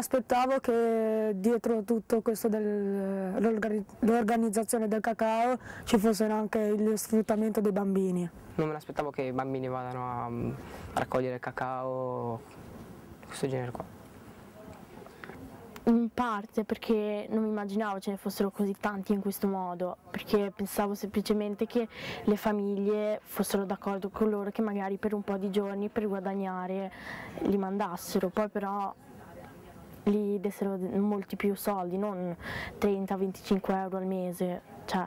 aspettavo che dietro tutto questo dell'organizzazione del cacao ci fosse anche il sfruttamento dei bambini. Non me l'aspettavo che i bambini vadano a, a raccogliere il cacao, questo genere qua. In parte perché non mi immaginavo ce ne fossero così tanti in questo modo, perché pensavo semplicemente che le famiglie fossero d'accordo con loro che magari per un po' di giorni per guadagnare li mandassero, poi però li dessero molti più soldi, non 30-25 euro al mese. Cioè,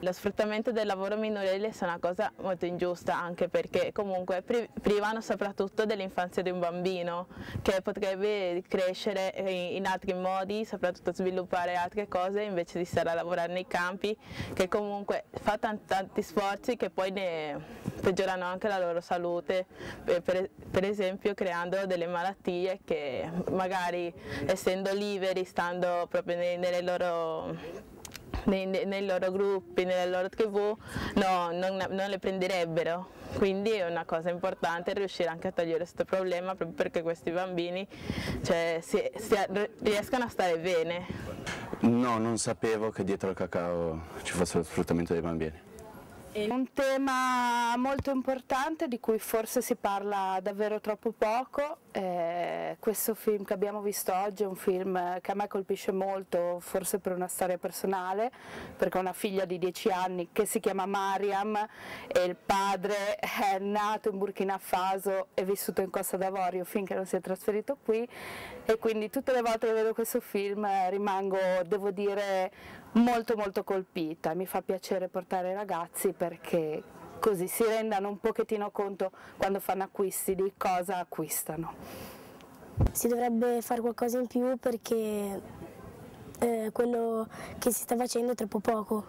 lo sfruttamento del lavoro minorile è una cosa molto ingiusta anche perché comunque privano soprattutto dell'infanzia di un bambino che potrebbe crescere in altri modi, soprattutto sviluppare altre cose invece di stare a lavorare nei campi che comunque fa tanti, sforzi che poi ne peggiorano anche la loro salute, per, per esempio creando delle malattie che magari essendo liberi, stando proprio nelle loro nei, nei, loro gruppi, nelle loro tv, no, non, non, le prenderebbero. Quindi è una cosa importante riuscire anche a togliere questo problema proprio perché questi bambini cioè, si, si, riescano a stare bene. No, non sapevo che dietro al cacao ci fosse lo sfruttamento dei bambini. Un tema molto importante di cui forse si parla davvero troppo poco, eh, questo film che abbiamo visto oggi è un film che a me colpisce molto, forse per una storia personale, perché ho una figlia di 10 anni che si chiama Mariam e il padre è nato in Burkina Faso e vissuto in Costa d'Avorio finché non si è trasferito qui. E quindi tutte le volte che vedo questo film rimango, devo dire, molto molto colpita, mi fa piacere portare i ragazzi perché così si rendano un pochettino conto quando fanno acquisti di cosa acquistano. Si dovrebbe fare qualcosa in più perché eh, quello che si sta facendo è troppo poco.